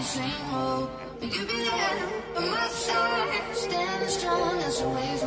the same road. But you be there by my side, standing strong as a wave.